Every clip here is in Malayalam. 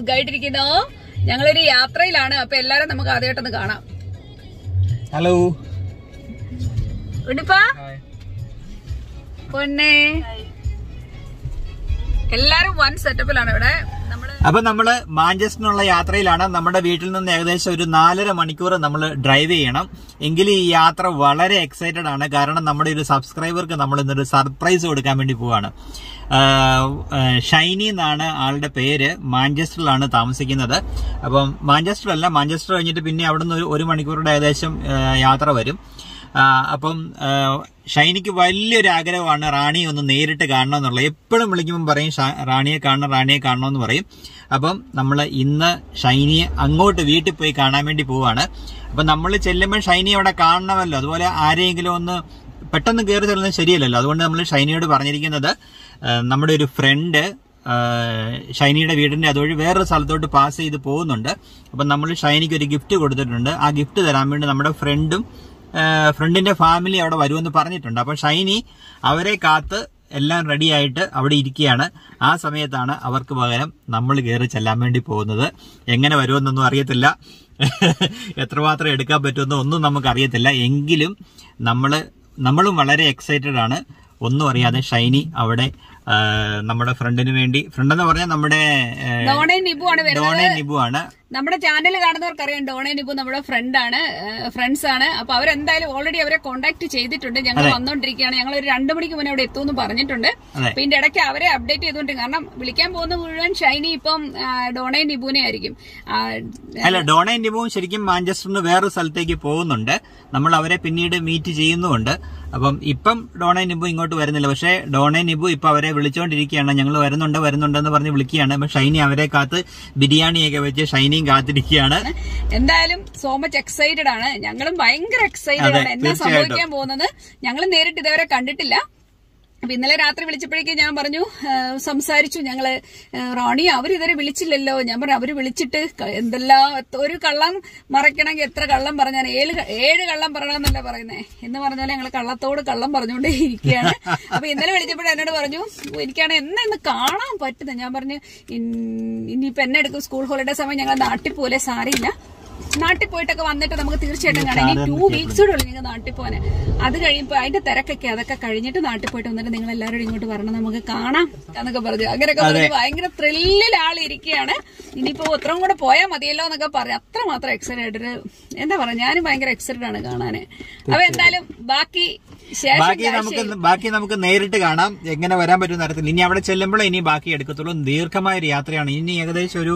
സുഖമായിട്ടിരിക്കുന്നു ഞങ്ങളൊരു യാത്രയിലാണ്. അപ്പൊ എല്ലാരും നമുക്ക് ആദ്യമായിട്ടൊന്ന് കാണാം. ഹലോ. ഉണ്ണിപ്പാ? പൊന്നെ. എല്ലാരും വൺ സെറ്റപ്പിലാണ് ഇവിടെ. അപ്പൊ നമ്മൾ മാഞ്ചസ്റ്ററിനുള്ള യാത്രയിലാണ്. നമ്മുടെ വീട്ടിൽ നിന്ന് ഏകദേശം ഒരു നാലര മണിക്കൂർ നമ്മൾ ഡ്രൈവ് ചെയ്യണം. എങ്കിൽ ഈ യാത്ര വളരെ എക്സൈറ്റഡ് ആണ്. കാരണം നമ്മുടെ ഒരു സബ്സ്ക്രൈബർക്ക് നമ്മൾ ഇന്നൊരു സർപ്രൈസ് കൊടുക്കാൻ വേണ്ടി പോവാണ്. ഷൈനി എന്നാണ് ആളുടെ പേര്. മാഞ്ചസ്റ്ററിലാണ് താമസിക്കുന്നത്. അപ്പം മാഞ്ചസ്റ്റർ അല്ല മാഞ്ചസ്റ്റർ കഴിഞ്ഞിട്ട് പിന്നെ അവിടെ നിന്ന് ഒരു മണിക്കൂറുടെ ഏകദേശം യാത്ര വരും. അപ്പം ഷൈനിക്ക് വലിയൊരു ആഗ്രഹമാണ് റാണിയെ ഒന്ന് നേരിട്ട് കാണണം എന്നുള്ളത്. എപ്പോഴും വിളിക്കുമ്പോൾ പറയും "ഷാ- റാണിയെ കാണണം റാണിയെ കാണണം എന്ന് പറയും. അപ്പം നമ്മൾ ഇന്ന് ഷൈനിയെ അങ്ങോട്ട് വീട്ടിൽ പോയി കാണാൻ വേണ്ടി പോവാണ്. അപ്പം നമ്മൾ ചെല്ലുമ്പോൾ ഷൈനി അവിടെ കാണണമല്ലോ. അതുപോലെ ആരെയെങ്കിലും ഒന്ന് പെട്ടെന്ന് കയറി ചെല്ലുന്നത് ശരിയല്ലല്ലോ. അതുകൊണ്ട് നമ്മൾ ഷൈനിയോട് പറഞ്ഞിരിക്കുന്നത് നമ്മുടെ ഒരു ഫ്രണ്ട് ഷൈനിയുടെ വീടിന്റെ അതുവഴി വേറൊരു സ്ഥലത്തോട്ട് പാസ് ചെയ്ത് പോകുന്നുണ്ട്. അപ്പം നമ്മൾ ഷൈനിക്ക് ഒരു ഗിഫ്റ്റ് കൊടുത്തിട്ടുണ്ട്. ആ ഗിഫ്റ്റ് തരാൻ വേണ്ടി നമ്മുടെ ഫ്രണ്ടും ഫ്രണ്ടിന്റെ ഫാമിലി അവിടെ വരുമെന്ന് പറഞ്ഞിട്ടുണ്ട്. അപ്പം ഷൈനി അവരെ കാത്ത് എല്ലാം റെഡിയായിട്ട് അവിടെ ഇരിക്കുകയാണ്. ആ സമയത്താണ് അവർക്ക് പകരം നമ്മൾ കയറി ചെല്ലാൻ വേണ്ടി പോകുന്നത്. എങ്ങനെ വരുമെന്നൊന്നും അറിയത്തില്ല. എത്രമാത്രം എടുക്കാൻ പറ്റുമെന്നോ ഒന്നും നമുക്ക് അറിയത്തില്ല. എങ്കിലും നമ്മൾ നമ്മളും വളരെ എക്സൈറ്റഡ് ആണ്. ഒന്നും അറിയാതെ ഷൈനി അവിടെ നമ്മുടെ ഫ്രണ്ടിന് വേണ്ടി ഫ്രണ്ട് എന്ന് പറഞ്ഞാൽ നമ്മുടെ ഡോണേ നിബു ആണ് നമ്മുടെ ചാനൽ കാണുന്നവർക്കറിയാം ഡോണേൻ നിബു നമ്മുടെ ഫ്രണ്ടാണ് ഫ്രണ്ട്സ് ആണ്. അപ്പൊ അവരെന്തായാലും ഓൾറെഡി അവരെ കോൺടാക്ട് ചെയ്തിട്ടുണ്ട്. ഞങ്ങൾ വന്നോണ്ടിരിക്കുകയാണ്. ഞങ്ങൾ ഒരു രണ്ടു മണിക്ക് മുന്നേ അവിടെ എത്തുമെന്ന് പറഞ്ഞിട്ടുണ്ട്. അപ്പൊ ഇതിന്റെ ഇടയ്ക്ക് അവരെ അപ്ഡേറ്റ് ചെയ്തോണ്ട് കാരണം വിളിക്കാൻ പോകുന്ന മുഴുവൻ ഷൈനി ഇപ്പം ഡോണേ നിബുനെ ആയിരിക്കും. അല്ല ഡോണേ നിബുവും ശരിക്കും മാഞ്ചസ്റ്ററിന് വേറൊരു സ്ഥലത്തേക്ക് പോകുന്നുണ്ട്. നമ്മൾ അവരെ പിന്നീട് മീറ്റ് ചെയ്യുന്നുമുണ്ട്. അപ്പം ഇപ്പം ഡോണേ നിബു ഇങ്ങോട്ട് വരുന്നില്ല. പക്ഷേ ഡോണേ നിബു ഇപ്പൊ അവരെ വിളിച്ചോണ്ടിരിക്കുകയാണ്. ഞങ്ങൾ വരുന്നുണ്ട് വരുന്നുണ്ടെന്ന് പറഞ്ഞ് വിളിക്കുകയാണ്. ഷൈനി അവരെ കാത്ത് ബിരിയാണിയൊക്കെ വെച്ച് ഷൈനിയും കാത്തിരിക്കുകയാണ്. എന്തായാലും സോ മച്ച് എക്സൈറ്റഡ് ആണ്. ഞങ്ങളും ഭയങ്കര എക്സൈറ്റഡ് ആണ്. എന്താ. സംഭവിക്കാൻ പോകുന്നത്? ഞങ്ങൾ നേരിട്ട് ഇതുവരെ കണ്ടിട്ടില്ല. അപ്പൊ ഇന്നലെ രാത്രി വിളിച്ചപ്പോഴേക്കും ഞാൻ പറഞ്ഞു സംസാരിച്ചു. ഞങ്ങൾ റോണി അവരിതുവരെ വിളിച്ചില്ലല്ലോ. ഞാൻ പറഞ്ഞു അവർ വിളിച്ചിട്ട് എന്തെല്ലാം ഒരു കള്ളം മറയ്ക്കണമെങ്കിൽ എത്ര കള്ളം പറഞ്ഞാൽ ഏഴ് ഏഴ് കള്ളം പറയണമെന്നല്ല പറയുന്നേ. എന്ന് പറഞ്ഞാൽ ഞങ്ങൾ കള്ളത്തോട് കള്ളം പറഞ്ഞുകൊണ്ടേ ഇരിക്കുകയാണ്. അപ്പൊ ഇന്നലെ വിളിച്ചപ്പോഴും എന്നോട് പറഞ്ഞു "ഓ, എനിക്കാണ് എന്നെ ഇന്ന് കാണാൻ പറ്റുന്നത് ഞാൻ പറഞ്ഞു "ഇൻ- ഇനിയിപ്പോ എന്നെ എടുക്കും സ്കൂൾ ഹോളിഡേ സമയം ഞങ്ങൾ നാട്ടിൽ പോലെ സാരിയില്ല നാട്ടിൽ പോയിട്ടൊക്കെ വന്നിട്ട് നമുക്ക് തീർച്ചയായിട്ടും കാണാം. ഇനി ടൂ വീക്സ് കൂടെ ഉള്ളു നിങ്ങൾ നാട്ടിൽ പോകാൻ. അത് കഴിയുമ്പോൾ അതിന്റെ തിരക്കൊക്കെ അതൊക്കെ കഴിഞ്ഞിട്ട് നാട്ടിൽ പോയിട്ട് വന്നിട്ട് നിങ്ങൾ എല്ലാവരും ഇങ്ങോട്ട് വരണം. നമുക്ക് കാണാം എന്നൊക്കെ പറഞ്ഞു. അങ്ങനെയൊക്കെ പറഞ്ഞു ഭയങ്കര ത്രില്ലിൽ ആളിരിക്കുകയാണ്. ഇനിയിപ്പോ ഉത്തരം കൂടെ പോയാൽ മതിയല്ലോ എന്നൊക്കെ പറയാം അത്രമാത്രം എക്സൈറ്റഡ് ഒരു എന്താ പറയാ ഞാനും ഭയങ്കര എക്സൈറ്റഡ് ആണ് കാണാന്. അപ്പൊ എന്തായാലും ബാക്കി ബാക്കി നമുക്ക് ബാക്കി നമുക്ക് നേരിട്ട് കാണാം. എങ്ങനെ വരാൻ പറ്റുന്ന തരത്തിൽ. ഇനി അവിടെ ചെല്ലുമ്പോൾ ഇനി ബാക്കി എടുക്കത്തുള്ളൂ. ദീർഘമായ ഒരു യാത്രയാണ്. ഇനി ഏകദേശം ഒരു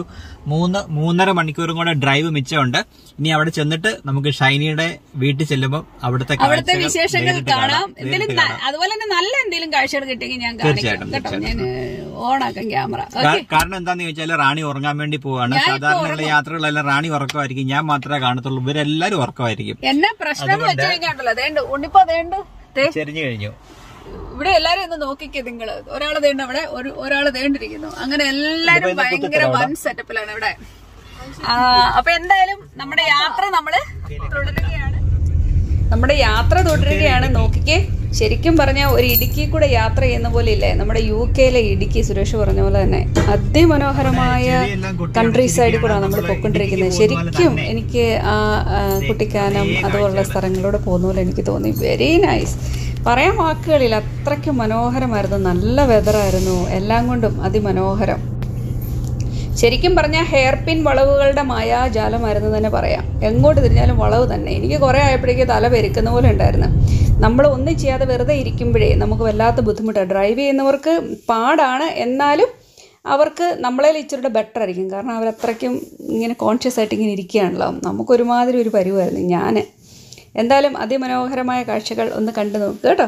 മൂന്ന് മൂന്നര മണിക്കൂറും കൂടെ ഡ്രൈവ് മിച്ചമുണ്ട്. ഇനി അവിടെ ചെന്നിട്ട് നമുക്ക് ഷൈനിയുടെ വീട്ടിൽ ചെല്ലുമ്പോൾ അവിടുത്തെ അവിടുത്തെ വിശേഷങ്ങൾ കാണാം. എന്തെങ്കിലും അതുപോലെ തന്നെ നല്ല എന്തെങ്കിലും കാഴ്ചകൾ കിട്ടിയെങ്കിൽ ഞാൻ തീർച്ചയായിട്ടും, ഞാൻ ഓണാക്കാം ക്യാമറ. കാരണം എന്താന്ന് ചോദിച്ചാൽ റാണി ഉറങ്ങാൻ വേണ്ടി പോവാണ്. സാധാരണയുള്ള യാത്രകളെല്ലാം റാണി ഉറക്കമായിരിക്കും. ഞാൻ മാത്രമേ കാണത്തുള്ളൂ. ഇവരെല്ലാരും ഉറക്കമായിരിക്കും. എന്നെ പ്രശ്നം വെച്ച് കഴിഞ്ഞാണ്ടല്ലോ. അതേണ്ട് ഉണ്ണിപ്പോ അതേണ്ട് ചെരിഞ്ഞു കഴിഞ്ഞു. ഇവിടെ എല്ലാരും ഒന്ന് നോക്കിക്കേ നിങ്ങൾ. ഒരാൾ തേണ്ട അവിടെ. ഒരു ഒരാൾ തേണ്ടിരിക്കുന്നു അങ്ങനെ എല്ലാരും ഭയങ്കര വൺ സെറ്റപ്പിലാണ് ഇവിടെ. അപ്പൊ എന്തായാലും നമ്മുടെ യാത്ര നമ്മൾ തുടരുകയാണ്. നമ്മുടെ യാത്ര തുടരുകയാണ്. നോക്കിക്കേ ശരിക്കും പറഞ്ഞാൽ ഒരു ഇടുക്കി കൂടെ യാത്ര ചെയ്യുന്ന പോലെ ഇല്ലേ? നമ്മുടെ യു കെയിലെ ഇടുക്കി സുരേഷ് പറഞ്ഞ പോലെ തന്നെ അതിമനോഹരമായ കൺട്രി സൈഡിൽ കൂടെ നമ്മൾ പൊയ്ക്കൊണ്ടിരിക്കുന്നത്. ശരിക്കും എനിക്ക് ആ കുട്ടിക്കാനം അതുപോലുള്ള സ്ഥലങ്ങളിലൂടെ പോകുന്ന പോലെ എനിക്ക് തോന്നി. വെരി നൈസ് പറയാൻ വാക്കുകളിൽ അത്രയ്ക്കും മനോഹരമായിരുന്നു. നല്ല വെതറായിരുന്നു എല്ലാം കൊണ്ടും അതിമനോഹരം. ശരിക്കും പറഞ്ഞാൽ ഹെയർ പിൻ വളവുകളുടെ മായാജാലമായിരുന്നു തന്നെ പറയാം. എങ്ങോട്ട് തിരിഞ്ഞാലും വളവ് തന്നെ. എനിക്ക് കുറേ ആയപ്പോഴേക്ക് തല പെരുക്കുന്ന പോലെ ഉണ്ടായിരുന്നു. നമ്മൾ ഒന്നും ചെയ്യാതെ വെറുതെ ഇരിക്കുമ്പോഴേ നമുക്ക് വല്ലാത്ത ബുദ്ധിമുട്ടാണ്. ഡ്രൈവ് ചെയ്യുന്നവർക്ക് പാടാണ്. എന്നാലും അവർക്ക് നമ്മളെ ഇച്ചിരി ബെറ്റർ ആയിരിക്കും. കാരണം അവരത്രയ്ക്കും ഇങ്ങനെ കോൺഷ്യസ് ആയിട്ട് ഇങ്ങനെ ഇരിക്കുകയാണല്ലോ. നമുക്കൊരുമാതിരി ഒരു പരിവായിരുന്നു. ഞാൻ എന്തായാലും അതിമനോഹരമായ കാഴ്ചകൾ ഒന്ന് കണ്ടു നോക്കുക കേട്ടോ.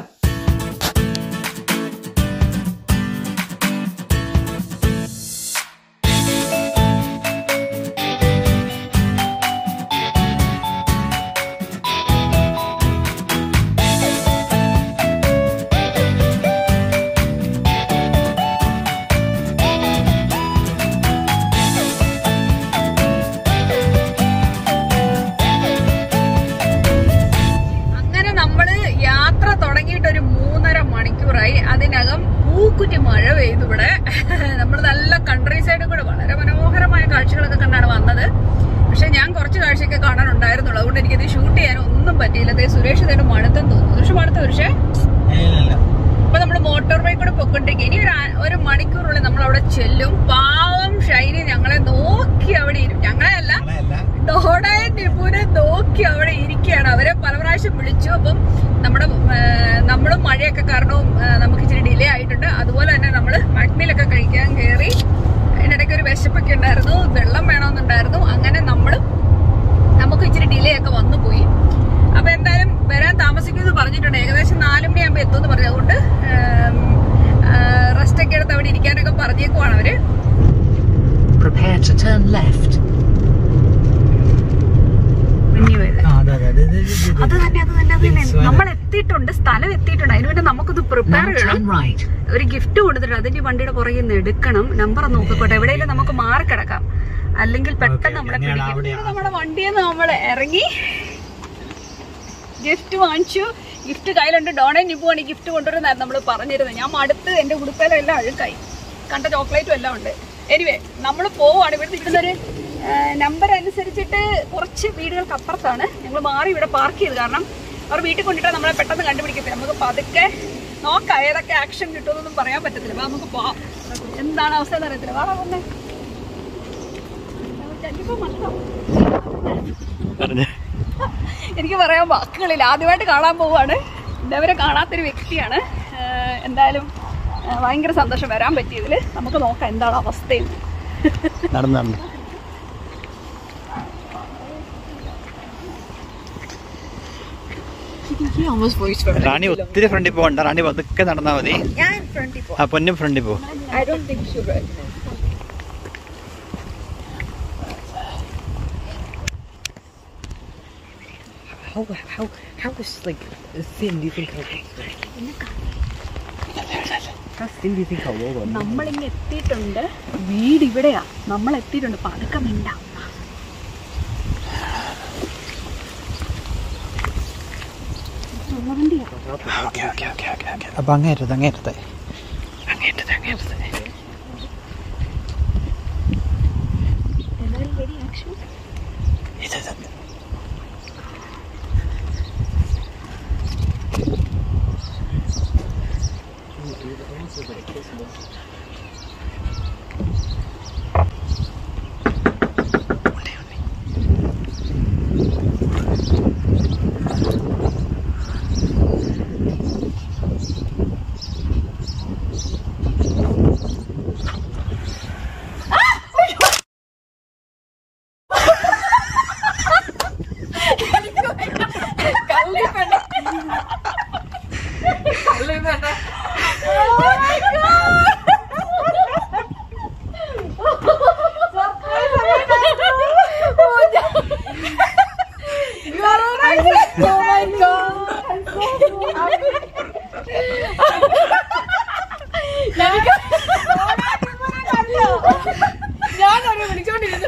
ടിപ്പുനെ നോക്കി അവിടെ ഇരിക്കുകയാണ്. അവരെ പല പ്രാവശ്യം വിളിച്ചു. അപ്പം നമ്മുടെ നമ്മളും മഴയൊക്കെ കാരണവും നമുക്ക് ഇച്ചിരി ഡിലേ ആയിട്ടുണ്ട്. അതുപോലെ തന്നെ നമ്മൾ മഡ്മിലൊക്കെ കഴിക്കാൻ കയറി അതിനിടയ്ക്ക് ഒരു വിശപ്പൊക്കെ ഉണ്ടായിരുന്നു. വെള്ളം വേണമെന്നുണ്ടായിരുന്നു. അങ്ങനെ നമ്മളും നമുക്ക് ഇച്ചിരി ഡിലേ ഒക്കെ വന്നു പോയി. അപ്പൊ എന്തായാലും വരാൻ താമസിക്കുമെന്ന് പറഞ്ഞിട്ടുണ്ട്. ഏകദേശം നാല് മണിയാകുമ്പോ എത്തുമെന്ന് പറഞ്ഞു. അതുകൊണ്ട് റെസ്റ്റ് ഒക്കെ എടുത്ത് അവിടെ ഇരിക്കാനൊക്കെ പറഞ്ഞേക്കുവാണ് അവർ. Prepare to turn left. പിന്നെ പോയത് അത് തന്നെ അത് തന്നെ അത് തന്നെ. നമ്മൾ എത്തിയിട്ടുണ്ട് സ്ഥലം എത്തിയിട്ടുണ്ട്. അതിനു വേണ്ടി നമുക്കൊന്ന് പ്രിപ്പയർ ചെയ്യണം. ഒരു ഗിഫ്റ്റ് കൊടുത്തിട്ട് അതിന്റെ വണ്ടിയുടെ പുറകിൽ നിന്ന് എടുക്കണം. നമ്പർ നോക്കിക്കോട്ടെ എവിടെയെങ്കിലും നമുക്ക് മാറി കിടക്കാം. അല്ലെങ്കിൽ പെട്ടെന്ന് നമ്മളെ പിടിക്കും. നമ്മുടെ വണ്ടിയിൽ നിന്ന് നമ്മൾ ഇറങ്ങി. ഗിഫ്റ്റ് വാങ്ങിച്ചു. ഗിഫ്റ്റ് കയ്യിലുണ്ട്. ഡോണേ നിപ്പുവാണ് ഈ ഗിഫ്റ്റ് കൊണ്ടുവരുന്നതായിരുന്നു നമ്മൾ പറഞ്ഞിരുന്നത് ഞാൻ അടുത്ത് എന്റെ ഉടുപ്പയിലെല്ലാം അഴുക്കായി. കണ്ട ചോക്ലേറ്റും എല്ലാം ഉണ്ട്. എനിവേ നമ്മൾ പോവാണ് ഇവിടുത്തെ ഇവിടുന്ന് ഒരു നമ്പർ അനുസരിച്ചിട്ട് കുറച്ച് വീടുകൾക്ക് അപ്പുറത്താണ് ഞങ്ങൾ മാറി ഇവിടെ പാർക്ക് ചെയ്ത്. കാരണം അവർ വീട്ടിൽ കൊണ്ടിട്ട് നമ്മളെ പെട്ടെന്ന് കണ്ടുപിടിക്കത്തില്ല നമുക്ക് പതുക്കെ നോക്കാം ഏതൊക്കെ ആക്ഷൻ കിട്ടുമെന്നൊന്നും പറയാൻ പറ്റത്തില്ല. അപ്പൊ നമുക്ക് പോവാം. എന്താണ് അവസ്ഥ എന്ന് അറിയത്തില്ല. വാ വന്നേ. എനിക്ക് പറയാൻ വാക്കുകളില്ല. ആദ്യമായിട്ട് കാണാൻ പോവാണ് ഇതവരെ കാണാത്തൊരു വ്യക്തിയാണ്. എന്തായാലും ഭയങ്കര സന്തോഷം വരാൻ പറ്റിയതിൽ നമുക്ക് നോക്കാം എന്താണ് അവസ്ഥയെന്ന്. നടന്നു. റാണി ഒത്തിരി ഫ്രണ്ടിൽ പോകണ്ട. റാണി പതുക്കെ നടന്നാ മതി. ആ പൊന്നും ഫ്രണ്ടിൽ പോകും How, how, how is like thin do you think I How thin do you think I will നമ്മളിങ്ങ് എത്തിയിട്ടുണ്ട്. വീട് ഇവിടെയാ. നമ്മൾ എത്തിയിട്ടുണ്ട് പതുക്കെ മിണ്ടാം. Okay okay okay okay okay അപ്പൊ അങ്ങേറ്റത് അങ്ങേറ്റത് അങ്ങേറ്റത് അങ്ങേറ്റത് ഇത് ഇത്.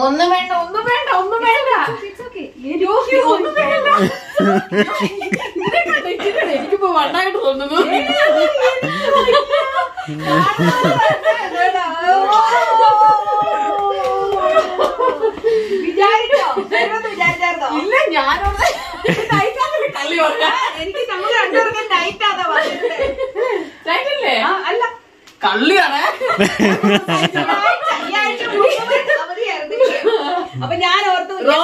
ഒന്നും വേണ്ട ഒന്നും വേണ്ട ഒന്നും വേണ്ട എനിക്ക് ഒന്നും വേണ്ട ഇതിനെ കണ്ടോ, ഇതിനെ കണ്ടോ? എനിക്കിപ്പോ വണ്ണായിട്ട് തോന്നുന്നു വിചാരിച്ചോ വരുമെന്ന് വിചാരിച്ചായിരുന്നോ ഇല്ല ഞാനവിടെ നൈറ്റാന്നല്ലേ കള്ളി പറഞ്ഞ എനിക്ക് നമ്മൾ രണ്ടുപേർക്കും ആതാ അല്ല. കള്ളിയാണ്. അപ്പൊ ഞാൻ ഓർത്തു എന്നാ?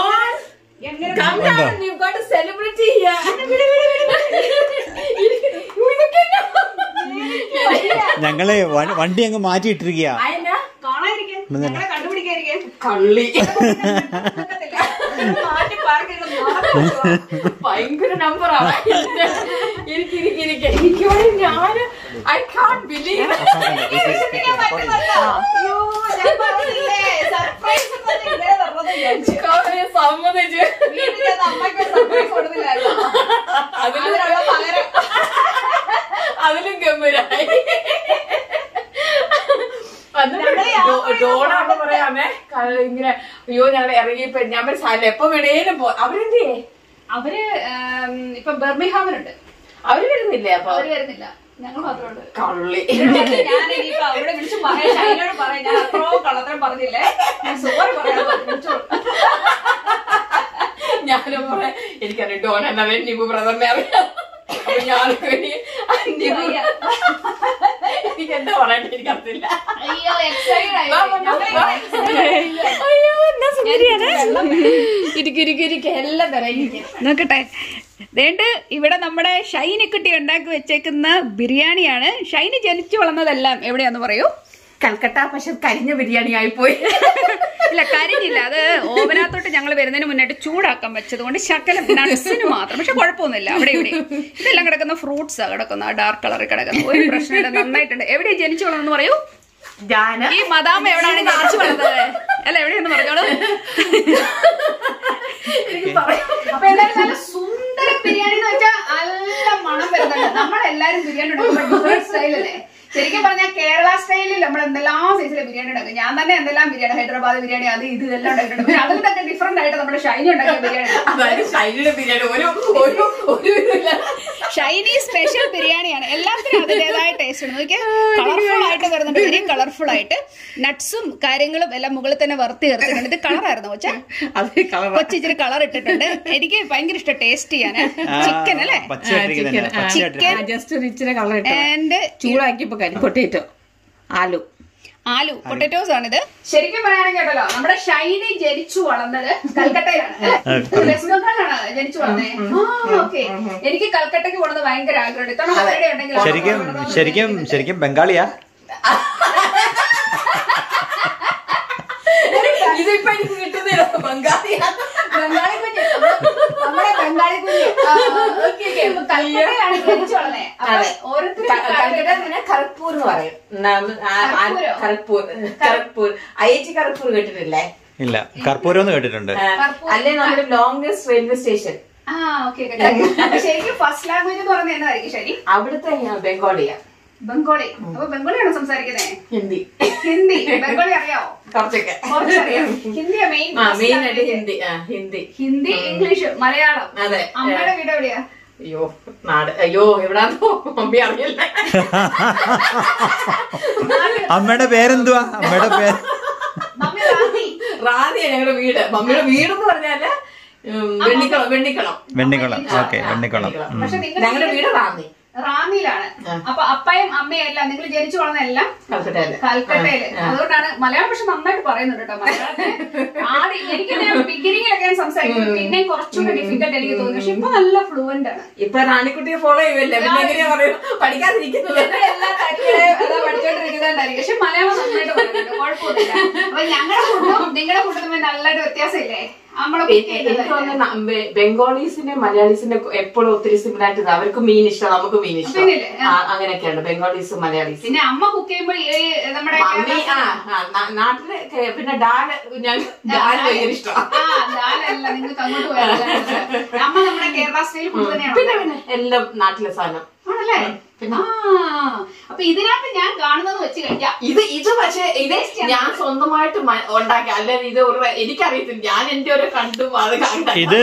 ഞങ്ങൾ വണ്ടി അങ്ങ് മാറ്റി ഇട്ടിരിക്കുക കള്ളി. ഭയങ്കര നമ്പറാണ് എനിക്കിരിക്കെ എനിക്കോട് ഞാൻ ഐ കാൺ ബിലീവ് സമ്മതിച്ച്. അതിലുള്ള പകരം. അതിലും ഗംഭീരായി. അതിനുള്ള ഡോണാന്ന് പറയാമേ. ഇങ്ങനെ അയ്യോ ഞങ്ങൾ ഇറങ്ങിയപ്പോ ഞാൻ മനസ്സിലായില്ല എപ്പോ വേണേലും പോ അവരെന്തേ അവർ ഇപ്പൊ ബെർമിഹാമിലുണ്ട് അവർ വരുന്നില്ലേ അപ്പൊ? അവർ വരുന്നില്ല. ഞങ്ങൾ മാത്രമുണ്ട് കള്ളി. ഞാൻ ഇനിയിപ്പോ അവിടെ വിളിച്ച് പറയാം പറയാം. ഞാൻ അത്രയും കള്ളത്തരം പറഞ്ഞില്ലേ? ഞാൻ സോറി പറയാൻ വിളിച്ചോളൂ. ഞാനും പറയാം എനിക്കറിയാം ഡോൺ എന്നാ ബ്രദറിനെ അറിയാം. അപ്പൊ ഞാൻ എനിക്ക് എന്താ പറയണ്ട എനിക്കറിയില്ല അയ്യോ എന്നാ സുന്ദരിയാണ് എല്ലാം തരാം നോക്കട്ടെ. ദേണ്ട് ഇവിടെ നമ്മുടെ ഷൈനി കുട്ടി ഉണ്ടാക്കി വെച്ചേക്കുന്ന ബിരിയാണിയാണ്. ഷൈനി ജനിച്ചു വളർന്നതെല്ലാം എവിടെയാന്ന് പറയൂ. കൽക്കട്ട പക്ഷെ കരിഞ്ഞ ബിരിയാണി ആയിപ്പോയി. ഇല്ല കരിഞ്ഞില്ല. അത് ഓവനാത്തോട്ട് ഞങ്ങൾ വരുന്നതിന് മുന്നായിട്ട് ചൂടാക്കാൻ വെച്ചത് കൊണ്ട് ശകലം നട്സിന് മാത്രം. പക്ഷെ കുഴപ്പമൊന്നുമില്ല. അവിടെ ഇവിടെ. ഇതെല്ലാം കിടക്കുന്ന ഫ്രൂട്ട്സ് ആ കിടക്കുന്ന ഡാർക്ക് കളറിൽ കിടക്കുന്ന. ഒരു പ്രശ്നമില്ല നന്നായിട്ടുണ്ട്. എവിടെയാണ് ജനിച്ചു വളർന്നു പറയൂ? ഈ മദാമ എവിടെയാണ് ജനിച്ചു വളർന്നത്? അല്ല എവിടെയെന്ന് പറഞ്ഞോളൂ. അപ്പൊ എന്തായാലും നല്ല സുന്ദര ബിരിയാണി എന്ന് വെച്ചാൽ നല്ല മണം വരുന്നുണ്ട്. നമ്മളെല്ലാരും ബിരിയാണി ഉണ്ടാക്കുമ്പോൾ സ്റ്റൈലല്ലേ ശരിക്കും പറഞ്ഞാൽ കേരള സ്റ്റൈലിൽ നമ്മൾ എന്തെല്ലാം സൈസിലെ ബിരിയാണി ഉണ്ടാക്കും. ഞാൻ തന്നെ എന്തെല്ലാം ബിരിയാണി ഹൈദരാബാദ് ബിരിയാണി അത് ഇത് ഇതെല്ലാം ഉണ്ടാക്കിയിട്ടുണ്ട്. അതിൽ തന്നെ ഡിഫറെന്റ് ആയിട്ട് നമ്മുടെ ഷൈനി ഉണ്ടാക്കിയ ബിരിയാണി അതായത് ഷൈനിയുടെ ബിരിയാണി. ഒരു ഒരു ഒരു ഷൈനി സ്പെഷ്യൽ ബിരിയാണിയാണ്. എല്ലാത്തിനും അതിന്റേതായ ടേസ്റ്റ് ഉണ്ട്. നോക്കിയാൽ കളർഫുൾ ആയിട്ട് വരുന്നുണ്ട്. വെരി കളർഫുൾ ആയിട്ട്. നട്ട്സും കാര്യങ്ങളും എല്ലാം മുകളിൽ തന്നെ വറുത്തി ചേർത്തിട്ടുണ്ട്. ഇത് കളറായിരുന്നു കളർ കൊച്ചി. ഇച്ചിരി കളർ ഇട്ടിട്ടുണ്ട്. എനിക്ക് ഭയങ്കര ഇഷ്ടം ടേസ്റ്റ് ചെയ്യാൻ. ചിക്കൻ അല്ലേ? ചിക്കൻ ജസ്റ്റ് ഒരു ഇച്ചിരി കളർ ഇട്ടോ ആൻഡ് ചൂടാക്കിയപ്പോ കരി പൊട്ടേറ്റോ ആലു. ആലു. പൊട്ടറ്റോസ് ആണിത്. ശരിക്കും പറയുകയാണെങ്കിൽ കേട്ടല്ലോ നമ്മുടെ ഷൈനി ജനിച്ചു വളർന്നത് കൽക്കട്ടയിലാണ്. അല്ലേ? വെസ്റ്റ് ബംഗാളിലാണ് ജനിച്ചു വളർന്നത് ഓക്കെ എനിക്ക് കൽക്കട്ടയ്ക്ക് പോണത് ഭയങ്കര ആഗ്രഹം ഇത്തവണ ഹോളിഡേ ഉണ്ടെങ്കിൽ ശരിക്കും ശരിക്കും ശരിക്കും ബംഗാളിയാ? ഇതിപ്പോ എനിക്ക് ബംഗാളി കുഞ്ഞ്. നമ്മുടെ ബംഗാളി കുഞ്ഞ്. ജനിച്ചു. ഓരോരുത്തരും കൽക്കട്ട പിന്നെ ഖരഗ്പൂർ എന്ന് പറയും. ന- കർപ്പൂർ ഐ ടി ഖരഗ്പൂർ കേട്ടിട്ടില്ലേ? ഇല്ല. കർപ്പൂരം എന്ന് കേട്ടിട്ടുണ്ട് അല്ലേ നമ്മുടെ ലോങ്സ്റ്റ് റെയിൽവേ സ്റ്റേഷൻ ആ ഓക്കെ ഓക്കെ. ശരിക്കും ഫസ്റ്റ് ലാംഗ്വേജ് പറയുന്നത് ശരി? അവിടുത്തെ ബംഗാളിയാണ് ബംഗാളിയാ. ബംഗാളി. അപ്പൊ ബംഗാളിയാണോ സംസാരിക്കുന്നത് ഹിന്ദി. ഹിന്ദി. ബംഗാളി അറിയാവോ? കുറച്ചൊക്കെ. കുറച്ചറിയാം. ഹിന്ദിയാ മെയിൻ ആ മെയിൻ ആയിട്ട് ഹിന്ദി ഹിന്ദി. ഹിന്ദി ഇംഗ്ലീഷ് മലയാളം. അതെ. അമ്മയുടെ വീട് എവിടെയാ? അയ്യോ നാട്. അയ്യോ എവിടാന്നോ? മമ്മി അറിയില്ല. അമ്മയുടെ പേരെന്തുവാ? അമ്മയുടെ പേര് മമ്മി റാതി റാന്നിയാ ഞങ്ങളുടെ വീട്. മമ്മിയുടെ വീട് എന്ന് പറഞ്ഞാൽ വെണ്ണിക്കളം വെണ്ണിക്കളം വെണ്ണിക്കുളം ഓക്കെ വെണ്ണിക്കുളം ഞങ്ങളുടെ വീട് റാന്നി. റാന്നിയിലാണ്. അപ്പൊ അപ്പയും അമ്മയും എല്ലാം നിങ്ങൾ ജനിച്ചു വളർന്ന എല്ലാം കൽക്കട്ടയിൽ. അതുകൊണ്ടാണ് മലയാളം പക്ഷെ നന്നായിട്ട് പറയുന്നുണ്ട് കേട്ടോ. മലയാളത്തിൽ ആദ്യം എനിക്ക് ബിഗിനിങ്ങിലൊക്കെ ഞാൻ സംസാരിക്കും. പിന്നെ കുറച്ചുകൂടെ ഡിഫിക്കൽട്ട് എനിക്ക് തോന്നി പക്ഷെ ഇപ്പൊ നല്ല ഫ്ലുവന്റ് ആണ്. ഇപ്പൊ റാണിക്കുട്ടിയെ ഫോളോ ചെയ്യുമല്ലേ? പഠിക്കാതിരിക്കുന്നത് പക്ഷെ മലയാളം നന്നായിട്ട് പറയുന്നുണ്ട്. കുഴപ്പമൊന്നുമില്ല. അപ്പൊ ഞങ്ങളുടെ ഫുഡും നിങ്ങളുടെ ഫുഡും നല്ലൊരു വ്യത്യാസം വ്യത്യാസമില്ലേ? എനിക്ക് തോന്നുന്നു ബംഗാളീസിന്റെ മലയാളീസിന്റെ എപ്പോഴും ഒത്തിരി സിമിലർ ആയിട്ട് അവർക്ക് മീൻ ഇഷ്ടം നമുക്ക് മീൻ ഇഷ്ടം. പിന്നില്ലേ? ആ, അങ്ങനെയൊക്കെയാണ് ബംഗാളീസും മലയാളീസും. പിന്നെ അമ്മ കുക്ക് ചെയ്യുമ്പോൾ നമ്മുടെ നാട്ടിൽ പിന്നെ ഡാൽ ഞാൻ ഡാൽ ഭയങ്കര ഇഷ്ടമാണ് അമ്മ നമ്മുടെ കേരള സ്റ്റൈൽ പിന്നെ പിന്നെ എല്ലാം നാട്ടിലെ സാധനം. ആണല്ലേ? അപ്പൊ ഇതിനകത്ത് ഞാൻ കാണുന്നത് വെച്ച് ഇത് ഇത് പക്ഷേ ഇത് ഞാൻ സ്വന്തമായിട്ട് ഉണ്ടാക്കി അല്ലെങ്കിൽ ഇത് ഒരു എനിക്കറിയത്തില്ല. ഞാൻ എന്റെ ഒരു കണ്ടു അത് ഇത്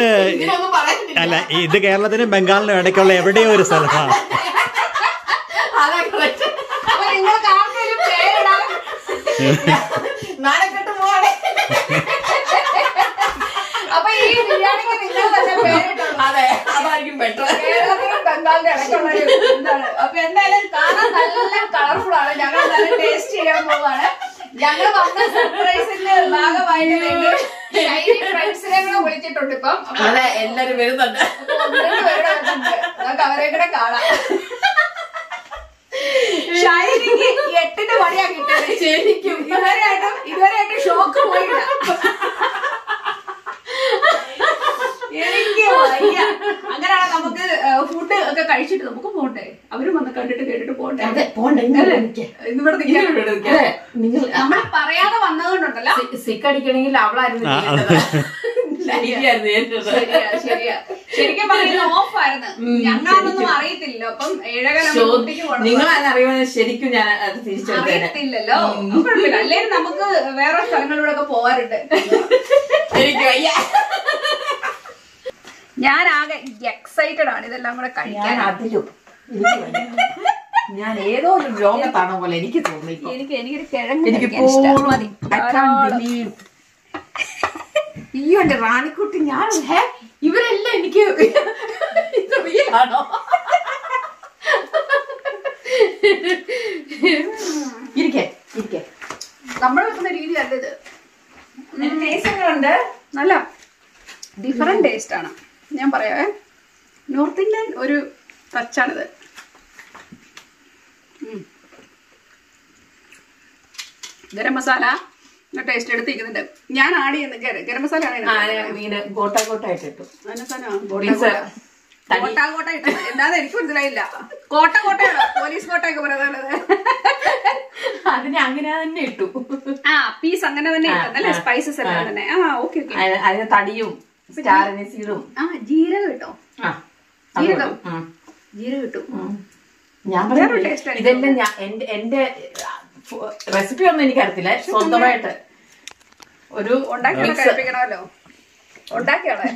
അല്ല ഇത് കേരളത്തിനും ബംഗാളിനും ഇടയ്ക്കുള്ള എവിടെയോ ഒരു. അപ്പൊ അപ്പൊ ഈ ബിരിയാണിക്ക് നിങ്ങൾ തന്നെ പേരിട്ടുള്ളൂ അതെ അതായിരിക്കും ബെറ്റർ ബംഗാളിന്റെ ഇടയ്ക്കുള്ള ഒരു അപ്പൊ എന്തായാലും കാണാൻ നല്ല കളർഫുൾ ആണ്. ഞങ്ങൾ നല്ല ടേസ്റ്റ് ചെയ്യാൻ പോവാണ്. ഞങ്ങൾ വന്ന സർപ്രൈസിന്റെ ഭാഗമായിട്ട് ഷൈനി ഫ്രണ്ട്സിനെ കൂടെ വിളിച്ചിട്ടുണ്ട് ഇപ്പം. അതെ എല്ലാരും വരുന്നുണ്ട്. നമുക്ക് അവരെ കൂടെ കാണാം. ഷൈനിക്ക് എട്ടിന്റെ പണിയാ കിട്ടിയത്. ശരിക്കും. ഇതുവരെയായിട്ടും ഇതുവരെയായിട്ടും ഷോക്ക് പോയില്ല എനിക്ക് വയ്യ അങ്ങനെയാണ് നമുക്ക് ഫുഡ് ഒക്കെ കഴിച്ചിട്ട് നമുക്ക് പോണ്ടേ? അവരും വന്ന് കണ്ടിട്ട് കേട്ടിട്ട് പോണ്ടേ? അതെ നിങ്ങൾ നമ്മളെ പറയാതെ വന്നതുകൊണ്ടുണ്ടല്ലോ. സിക്ക് അടിക്കണമെങ്കിൽ അവളായിരുന്നു. ശരിയാ. ശരിയാ ശരിക്കും പറയുന്നത് ഓഫായിരുന്നു. ഞങ്ങളൊന്നും അറിയത്തില്ല അപ്പം ഏഴകല നിങ്ങൾ കൊണ്ടുപോയി നിങ്ങളാണ് അറിയുന്നത് ശരിക്കും ഞാൻ അത് തിരിച്ചറിയത്തില്ലല്ലോ അറിയത്തില്ലല്ലോ. അല്ലെങ്കിൽ നമുക്ക് വേറെ സ്ഥലങ്ങളിലൂടെ ഒക്കെ പോവാറുണ്ട് എനിക്ക് വയ്യ ഞാൻ ആകെ എക്സൈറ്റഡ് ആണ്. ഇതെല്ലാം കൂടെ കഴിക്കാൻ. ഞാൻ അതിലും ഞാൻ ഏതോ ഒരു ലോകത്താണോ പോലെ എനിക്ക് തോന്നി എനിക്ക് എനിക്കൊരു കിഴങ്ങ് എനിക്ക്. അയ്യോ എന്റെ റാണിക്കുട്ടി ഞാൻ ഇവരെല്ലാം എനിക്ക് ഇത് റിയലാണോ ഇരിക്കെ ഇരിക്കേ. നമ്മൾ വെക്കുന്ന രീതി അല്ല ഇത് ടേസ്റ്റ് ഉണ്ട് നല്ല. ഡിഫറെന്റ് ടേസ്റ്റ് ആണ്. ഞാൻ പറയാവേ നോർത്ത് ഇന്ത്യൻ ഒരു ടച്ചാണിത്. ഗരം മസാല ടേസ്റ്റ് എടുത്തിരിക്കുന്നുണ്ട്. ഞാൻ ആഡ് ചെയ്യുന്നത് ഗര- മസാല ആ ഞാൻ മീന് ഗോട്ട ഗോട്ടായിട്ട് ഇട്ടു. എന്താന്ന് എനിക്ക് മനസ്സിലായില്ല. കോട്ട കോട്ടയാണോ പോലീസ് കോട്ടയൊക്കെ പറയുന്നത്. അതിനെ അങ്ങനെ തന്നെ ഇട്ടു. ആ പീസ് അങ്ങനെ തന്നെ ഇട്ടല്ലേ സ്പൈസസ് എല്ലാം തന്നെ ആ ഓക്കെ. അതിന് തടിയും സ്റ്റാറിനീസും ആ ജീരകം ഇട്ടോ? ജീരകം. ജീരകം ഇട്ടു. ഞാൻ പറഞ്ഞു ഇതെല്ലാം ഞാൻ എന്റെ എന്റെ റെസിപ്പി ഒന്നും എനിക്കറിയത്തില്ല. സ്വന്തമായിട്ട് ഒരു ഉണ്ടാക്കി. കഴിപ്പിക്കണമല്ലോ. ഉണ്ടാക്കിയാളെ.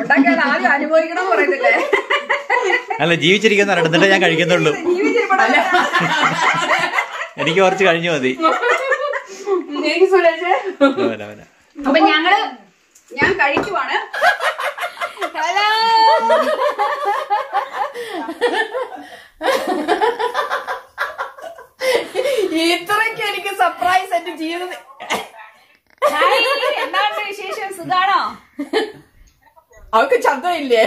ഉണ്ടാക്കിയാൽ ആദ്യം അനുഭവിക്കണം പറയുന്നില്ലേ? അല്ല ജീവിച്ചിരിക്കുന്ന എന്നിട്ട് ഞാൻ കഴിക്കുന്നുള്ളൂ. എനിക്ക് കുറച്ച് കഴിഞ്ഞു മതി. അപ്പൊ ഞങ്ങൾ ഞാൻ കഴിക്കുവാണ്. ഹലോ. ഇത്രയ്ക്ക് എനിക്ക് സർപ്രൈസ് എന്റെ ജീവിതത്തിൽ എന്താണ് വിശേഷം? സുഖാണോ? ശബ്ദം ശബ്ദമില്ലേ?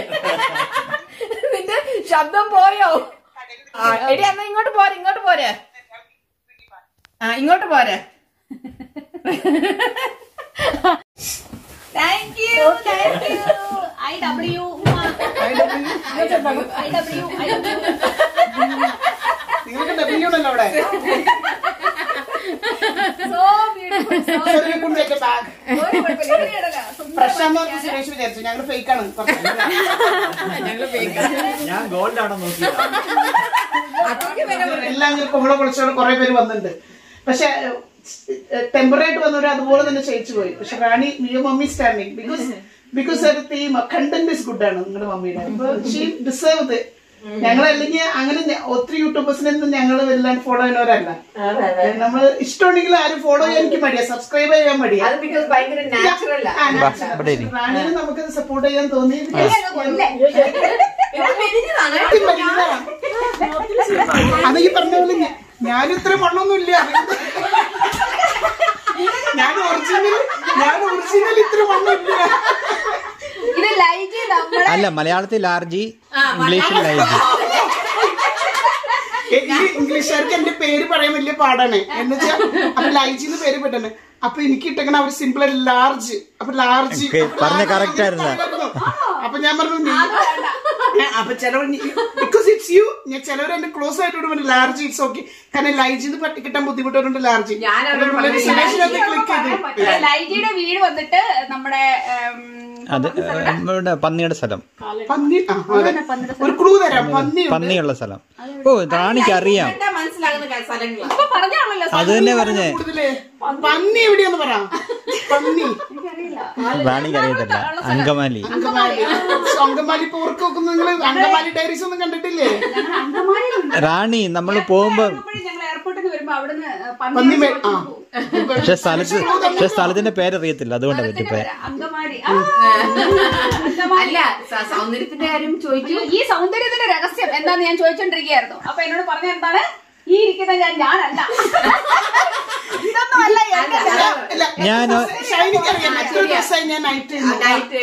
നിന്റെ ശബ്ദം പോയോ? എടി എന്നാ ഇങ്ങോട്ട് പോരെ ഇങ്ങോട്ട് പോരെ. ആ ഇങ്ങോട്ട് പോരെ. Thank you thank you I W I W I W നിങ്ങൾക്ക് ഡബ്ല്യു ഉണ്ടല്ലോ അവിടെ. സോ സുരേഷ് വിചാരിച്ചു. ഞങ്ങൾ ഫേക്ക് ആണ്. ഞാൻ ഗോൾഡ് ആണോ നോക്കിയത് എല്ലാം കുമ്പള പൊളിച്ചോടെ കുറെ പേര് വന്നിട്ടുണ്ട്. പക്ഷെ ടെമ്പററി ആയിട്ട് അതുപോലെ തന്നെ ചേച്ചു പോയി. പക്ഷെ Rani you mummy standing because because ഒരു തീം കണ്ടന്റ് ഇസ് ഗുഡ് ആണ് നിങ്ങളുടെ മമ്മിയുടെ ഷീ ഡിസേർവ് ഞങ്ങളല്ലെങ്കിൽ ഞങ്ങൾ അല്ലെങ്കിൽ അങ്ങനെ ഒത്തിരി യൂട്യൂബേഴ്സിനൊന്നും ഞങ്ങൾ വല്ലാണ്ട് ഫോളോ ചെയ്യുന്നവരല്ല. നമ്മൾ ഇഷ്ടമുണ്ടെങ്കിൽ ആരും ഫോളോ ചെയ്യാൻ എനിക്ക് മടിയാ. സബ്സ്ക്രൈബ് ചെയ്യാൻ മടിയാ. അത്. റാണിനെ നമുക്ക് സപ്പോർട്ട് ചെയ്യാൻ തോന്നി. അത് ഈ പറഞ്ഞ പോലെ ഞാനിത്ര മണ്ണൊന്നും ഇത്ര മണ്ണൊന്നുമില്ല ഞാൻ ഒറിജിനൽ ഞാൻ ഒറിജിനൽ ഇത്ര വന്നില്ല ഇത് ലൈജി നമ്മളെ. അല്ല മലയാളത്തിൽ ലാർജി ഇംഗ്ലീഷിൽ ലൈജി ഇംഗ്ലീഷുകാർക്ക് എന്റെ പേര് പറയാൻ വലിയ പാടാണ്. എന്ന് വെച്ചാൽ അപ്പൊ ലൈജിന്ന് പേര് പെട്ടെന്ന്. അപ്പൊ എനിക്ക് ഇട്ടങ്ങനെ അവർ സിമ്പിൾ ലാർജ് അപ്പൊ ലാർജ് പറഞ്ഞ കറക്റ്റ് ആയിരുന്നു. അപ്പൊ ഞാൻ പറഞ്ഞു അപ്പൊ ചിലവർ ബിക്കോസ് ഇറ്റ്സ് യു ഞാൻ ചിലവർ എന്റെ ക്ലോസ് ആയിട്ട് പറഞ്ഞു ലാർജ് ഇറ്റ്സ് ഓക്കെ കാരണം ലൈജിന്ന് പറ്റി കിട്ടാൻ ബുദ്ധിമുട്ടുണ്ട് ലാർജ് ലൈജിയുടെ വീട് വന്നിട്ട് നമ്മുടെ അതെ ഇവിടെ പന്നിയുടെ സ്ഥലം. ഒരു ക്ലൂ തരാം പന്നി പന്നിയുള്ള സ്ഥലം. ഓ റാണിക്ക് അറിയാം അത് തന്നെ പറഞ്ഞേ. പന്നി എവിടെയാന്ന് പറ. പന്നി. റാണിക്ക് അറിയത്തില്ല അങ്കമാലി. അങ്കമാലി. നിങ്ങൾ അങ്കമാലി ഡയറീസ് ഒന്നും കണ്ടിട്ടില്ലേ? റാണി നമ്മൾ പോകുമ്പോ പക്ഷെ സ്ഥലത്ത് പക്ഷെ സ്ഥലത്തിന്റെ പേരറിയത്തില്ല. അതുകൊണ്ട് പറ്റിപ്പോ അല്ല സൗന്ദര്യത്തിന്റെ കാര്യം ചോദിക്കൂ. ഈ സൗന്ദര്യത്തിന്റെ രഹസ്യം എന്താന്ന് ഞാൻ ചോദിച്ചോണ്ടിരിക്കുകയായിരുന്നു. അപ്പൊ എന്നോട് പറഞ്ഞ എന്താണ്? ഈ ഇരിക്കുന്ന ഞാൻ ഞാനല്ല.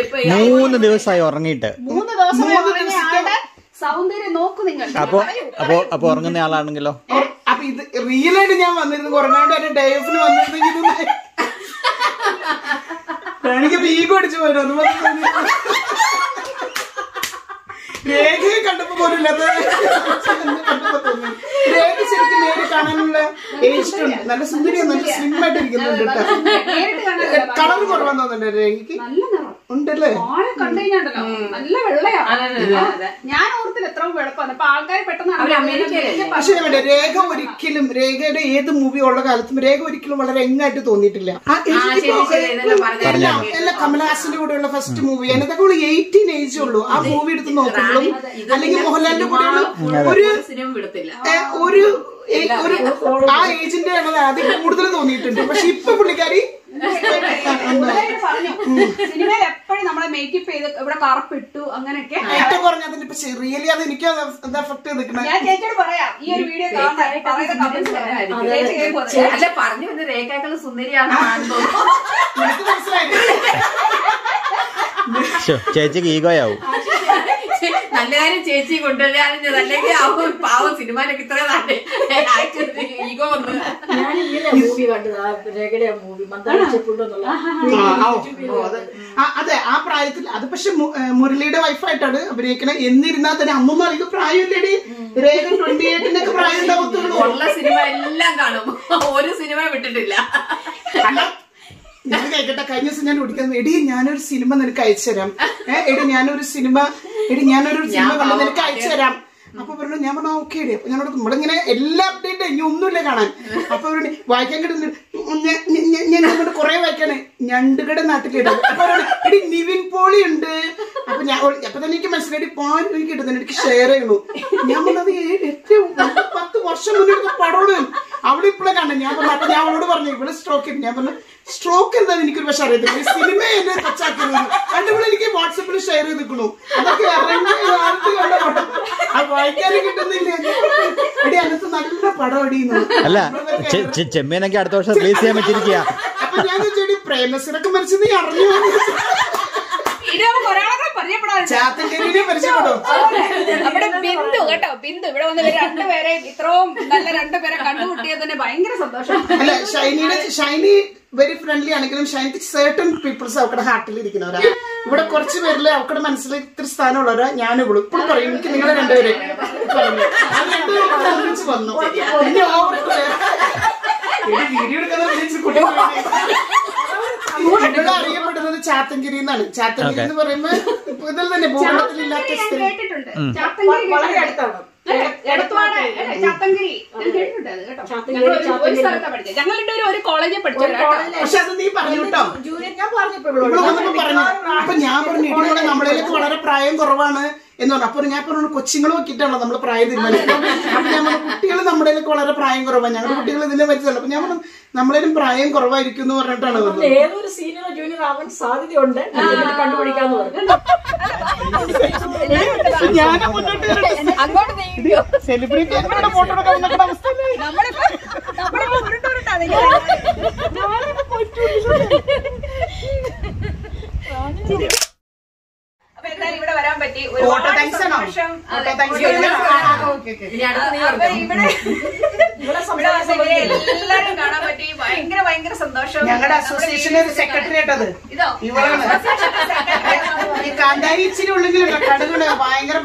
ഇപ്പൊ മൂന്ന് ദിവസമായി ഉറങ്ങിയിട്ട്. മൂന്ന് ദിവസം സൗന്ദര്യം നോക്കൂ നിങ്ങൾ. അപ്പൊ അപ്പൊ അപ്പൊ ഉറങ്ങുന്ന ആളാണെങ്കിലോ? അപ്പൊ ഇത് റിയൽ ആയിട്ട് ഞാൻ വന്നിരുന്നു. ഉറങ്ങാണ്ട് എന്റെ ഡേ ഓഫിന് വന്നിരുന്നെങ്കിൽ എനിക്ക് ഈഗോ അടിച്ചു പോരും? രേഖയെ കണ്ടപ്പോ പോലും ഇല്ലാത്ത കണ്ടപ്പോ തോന്നി രേഖ ശരിക്കും നേരെ കാണാനുള്ള ഏജ് ഉണ്ട് നല്ല സുന്ദരിയാണ് നല്ല സ്ലിം ആയിട്ട് ഇരിക്കുന്നുണ്ട് കളർ കുറവാന്ന് തോന്നുന്നുണ്ട് രേഖയ്ക്ക്? ഉണ്ടല്ലേ? നല്ല വെള്ളയാണ് ഞാൻ ഓർത്തിൽ എത്ര വെളുപ്പാണ് അപ്പൊ ആൾക്കാർ പെട്ടെന്ന് പക്ഷെ വേണ്ട രേഖ ഒരിക്കലും രേഖയുടെ ഏത് മൂവി ഉള്ള കാലത്തും രേഖ ഒരിക്കലും വളരെ എങ്ങായിട്ട് തോന്നിയിട്ടില്ല. ആ, കമലഹാസിന്റെ കൂടെയുള്ള ഫസ്റ്റ് മൂവി അതിനകത്തൊക്കെ ഉള്ള എയ്റ്റീൻ ഏജ് ഉള്ളൂ. ആ മൂവി എടുത്ത് നോക്കുമ്പോഴും അല്ലെങ്കിൽ മോഹൻലാലിന്റെ കൂടെ ഒരു ഒരു ആ ഏജിന്റെ ആണ് ആദ്യം കൂടുതൽ തോന്നിയിട്ടുണ്ട്. പക്ഷെ ഇപ്പൊ പുള്ളിക്കാരി പറഞ്ഞു സിനിമയിൽ എപ്പോഴും നമ്മളെ മേക്കപ്പ് ചെയ്ത് ഇവിടെ കറപ്പിട്ടു അങ്ങനെയൊക്കെ. ഏറ്റവും കുറഞ്ഞതിന് ഇപ്പൊ റിയലി അത് എനിക്ക് എഫക്ട് ഞാൻ ചേച്ചിയോട് പറയാം ഈ ഒരു വീഡിയോ? അല്ല പറഞ്ഞു വന്ന് സുന്ദരിയാണ് മനസ്സിലായി ചേച്ചിക്ക് ഈഗോയാവും. നല്ല കാര്യം ചേച്ചി കൊണ്ടുവരാഞ്ഞത് അല്ലെങ്കിൽ അവൻ പാവം സിനിമയിലൊക്കെ ഇത്ര ഈഗോ വന്നു. ഞാൻ ഇങ്ങനെ മൂവി കണ്ടത് ആ രേഖയുടെ മൂവി മന്ദാരം ചെപ്പുണ്ടെന്നുള്ള ആ, ആ, ഓ, ഓ, അത്. ആ, പ്രായത്തിൽ അത് പക്ഷെ മുരളിയുടെ വൈഫായിട്ടാണ് അഭിനയിക്കണത് എന്നിരുന്നാൽ തന്നെ അമ്മമാർക്ക് പ്രായമില്ലേടി. രേഖ ട്വന്റി എയ്റ്റിനൊക്കെ പ്രായം ഉണ്ടാവത്തുള്ളൂ ഉള്ള സിനിമ എല്ലാം കാണും. ഒരു സിനിമ വിട്ടിട്ടില്ല. ഞാൻ കേൾക്കട്ടെ കഴിഞ്ഞ ദിവസം ഞാൻ ഓടിക്കാൻ എടി ഞാനൊരു സിനിമ നിനക്ക് അയച്ചു തരാം. ഏഹ് എടി ഞാനൊരു സിനിമ എടി ഞാനൊരു സിനിമ കണ്ടു നിനക്ക് അയച്ചു തരാം. അപ്പൊ പറഞ്ഞു ഞാൻ പറഞ്ഞു ഓക്കെ എടി. അപ്പൊ ഞാനോട് നമ്മളിങ്ങനെ എല്ലാ അപ്ഡേറ്റ് ഇനി ഒന്നുമില്ല കാണാൻ. അപ്പൊ അവരുടെ വായിക്കാൻ കിട്ടുന്നുണ്ട് ഞാൻ കുറെ വായിക്കാണ് ഞണ്ടുകടെ നാട്ടിലിടാം. അപ്പൊ എടി നിവിൻ പോളി ഉണ്ട്. അപ്പൊ ഞാൻ അപ്പൊ തന്നെ എനിക്ക് മനസ്സിലായി പാൻ എനിക്ക് കിട്ടുന്നു എനിക്ക് ഷെയർ ചെയ്യുന്നു. ഞാൻ പറഞ്ഞത് ഏറ്റവും പത്ത് വർഷം മുന്നേ പടമാണ്. അവൾ ഇപ്പോഴേ കാണാൻ ഞാൻ പറഞ്ഞു അപ്പൊ ഞാൻ അവളോട് പറഞ്ഞു ഇവിടെ സ്ട്രോക്ക് ഞാൻ പറഞ്ഞു സ്ട്രോക്ക് എന്താ എനിക്കൊരു പക്ഷെ അറിയത്തില്ല. സിനിമ എന്നെ ടച്ചാക്കുന്നത് അതുപോലെ എനിക്ക് വാട്സപ്പിൽ ഷെയർ ചെയ്ത് നിൽക്കണു അതൊക്കെ കണ്ട വായിക്കാനും കിട്ടുന്നില്ല. എടി അനത്ത് നല്ല പടം അടിയുന്നു അല്ല ചെമ്മീനൊക്കെ അടുത്ത വർഷം റിലീസ് ചെയ്യാൻ പറ്റിയിരിക്കുക അപ്പൊ ഞാൻ ചോദിച്ചേടി പ്രേമസിനൊക്കെ മരിച്ചത് നീ അറിഞ്ഞു? നമ്മുടെ ബിന്ദു കേട്ടോ ബിന്ദു. ഇവിടെ വന്ന് രണ്ടുപേരെ ഇത്രയും നല്ല രണ്ടുപേരെ കണ്ടുമുട്ടിയത് തന്നെ ഭയങ്കര സന്തോഷം. അല്ല ഷൈനിയുടെ ഷൈനി വെരി ഫ്രണ്ട്ലി ആണെങ്കിലും ഷൈനിക്ക് സേർട്ടൺ പീപ്പിൾസ് അവക്കടെ ഹാർട്ടിൽ ഇരിക്കുന്നവരാ. ഇവിടെ കുറച്ച് പേരിൽ അവക്കടെ മനസ്സിൽ ഇത്തിരി സ്ഥാനമുള്ളവരാ. ഞാൻ ഇവളും ഇപ്പോഴും പറയും എനിക്ക് നിങ്ങളെ രണ്ടുപേരെ വന്നു. ഇനി over വീഡിയോ എടുക്കുന്ന ഇവിടെ അറിയപ്പെടുന്നത് ചാത്തങ്കിരി എന്നാണ്. ചാത്തങ്കിരി എന്ന് പറയുമ്പോ ഇപ്പൊ ഇതിൽ തന്നെ ഭൂപടത്തിലില്ലാത്ത വളരെ അടുത്താണ്? ചാത്തങ്കിരി ഞങ്ങൾ ഒരു- രണ്ടുപേരും കോളേജിൽ പക്ഷെ അത് നീ പറഞ്ഞു കേട്ടോ. ഞാൻ പറഞ്ഞു. അപ്പൊ ഞാൻ പറഞ്ഞു നമ്മളതിലേക്ക് വളരെ പ്രായം കുറവാണ്. എന്ന് പറഞ്ഞു. അപ്പൊ ഞാൻ പറഞ്ഞു കൊച്ചുങ്ങൾ നോക്കിയിട്ടാണല്ലോ നമ്മൾ പ്രായം തീരുമാനിക്കുന്നത് അപ്പൊ ഞാൻ പറഞ്ഞു കുട്ടികൾ നമ്മുടെ വളരെ പ്രായം കുറവാണ് ഞങ്ങളുടെ കുട്ടികൾ ഇതിനെ മരിച്ചല്ലോ അപ്പൊ ഞാൻ പറഞ്ഞു നമ്മളേലും പ്രായം കുറവായിരിക്കും എന്ന് പറഞ്ഞിട്ടാണ് വന്നത് ഏതൊരു സീനിയർ ജൂനിയർ ആവാൻ സാധ്യതയുണ്ട്? കണ്ടുപിടിക്കാന്ന് പറഞ്ഞു. സെലിബ്രിറ്റി ഫോട്ടോ എടുക്കാൻ അവസ്ഥ എന്തായാലും ഇവിടെ വരാൻ പറ്റി. ഒരുപാട് സന്തോഷം. ഇവിടെ എല്ലാരും കാണാൻ പറ്റി. ഭയങ്കര ഭയങ്കര സന്തോഷം. ഞങ്ങളുടെ അസോസിയേഷന്റെ ഒരു സെക്രട്ടറി ആയിട്ടത്. ഇതോ? ഇവളാണ് ഈ കാന്താരി ഇച്ചിരി ഉള്ളെങ്കിലും കടലുണ്ട് ഭയങ്കര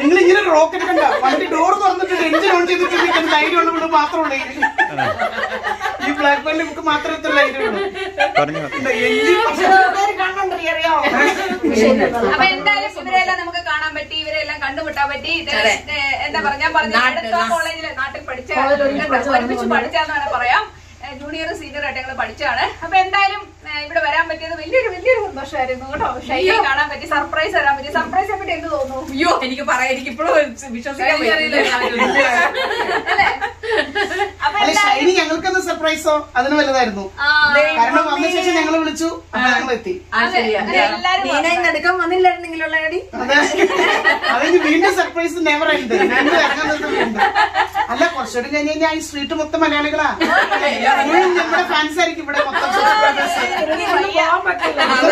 നിങ്ങൾ ഇങ്ങനെ റോക്കറ്റ് കണ്ട വണ്ടി ഡോർ തുറന്നിട്ട് എഞ്ചിൻ ഓൺ ചെയ്തിട്ട് ധൈര്യമുള്ള വീട് മാത്രമുള്ളൂ ബ്ലാക്ക് ബെൽറ്റ് അപ്പൊ എന്തായാലും ഇവരെല്ലാം നമുക്ക് കാണാൻ പറ്റി ഇവരെല്ലാം കണ്ടുമുട്ടാൻ പറ്റി. എന്താ പറയാ ഞാൻ പറഞ്ഞ അടുത്ത കോളേജിൽ നാട്ടിൽ പഠിച്ച ഒരുമിച്ച് പഠിച്ചാന്നാണ് പറയാം. ജൂനിയർ സീനിയർ ആയിട്ട് ഞങ്ങൾ പഠിച്ചാണ് അപ്പൊ എന്തായാലും ഇവിടെ വരാൻ പറ്റിയത് വലിയൊരു വലിയൊരു സന്തോഷമായിരുന്നു കേട്ടോ. ഷൈയെ കാണാൻ പറ്റി സർപ്രൈസ് വരാൻ പറ്റി. സർപ്രൈസ് പറ്റി എന്ത് തോന്നുന്നു? അയ്യോ എനിക്ക് പറയാം എനിക്ക് ഇപ്പോഴും വിശ്വസിക്കാൻ ഞങ്ങൾക്കെന്ന് സർപ്രൈസോ അതിന് വലുതായിരുന്നു. കാരണം വന്ന ശേഷം ഞങ്ങൾ വിളിച്ചു ഞങ്ങൾ എത്തി. എടുക്കാൻ വന്നില്ലായിരുന്നെങ്കിലുള്ള വീണ്ടും സർപ്രൈസ് നെവർ ഉണ്ട് അല്ല കുറച്ചുകൂടി കഴിഞ്ഞ് കഴിഞ്ഞാൽ ഈ സ്ട്രീറ്റ് മൊത്തം മലയാളികളാ. നമ്മുടെ ഫാൻസ് ആയിരിക്കും ഇവിടെ മൊത്തം subscribers.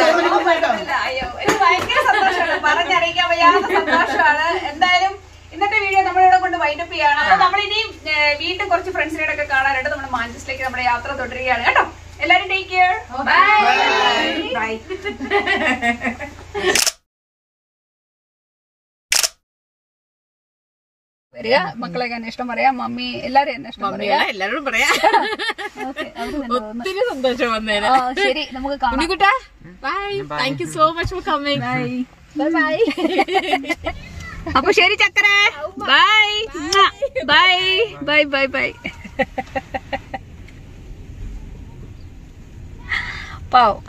അത് നമുക്ക് പോയിട്ടോ. ഇല്ല, അയ്യോ എനിക്ക് ഭയങ്കര സന്തോഷമാണ് പറഞ്ഞറിയിക്കാൻ വയ്യാത്ത സന്തോഷമാണ് എന്തായാലും ഇന്നത്തെ വീഡിയോ നമ്മളിവിടെ കൊണ്ട് വൈൻഡപ്പ് ചെയ്യാണ് അപ്പൊ നമ്മളിനി വീണ്ടും കുറച്ച് ഫ്രണ്ട്സിനോടൊക്കെ കാണാനായിട്ട് നമ്മുടെ മാഞ്ചസ്റ്ററിലേക്ക് നമ്മുടെ യാത്ര തുടരുകയാണ് കേട്ടോ എല്ലാരും ടേക്ക് കെയർ ബൈ ബൈ വരിക മക്കളെയൊക്കെ അന്വേഷണം പറയാ മമ്മി എല്ലാരും അന്വേഷണം പറയാ. എല്ലാരോടും പറയാ. ഒത്തിരി സന്തോഷം വന്നേനെ. ആ, ശരി നമുക്ക് കാണാം. Bye thank you so much for coming bye bye അപ്പൊ ശരി ചക്കരെ. Bye bye bye bye bye പാവം.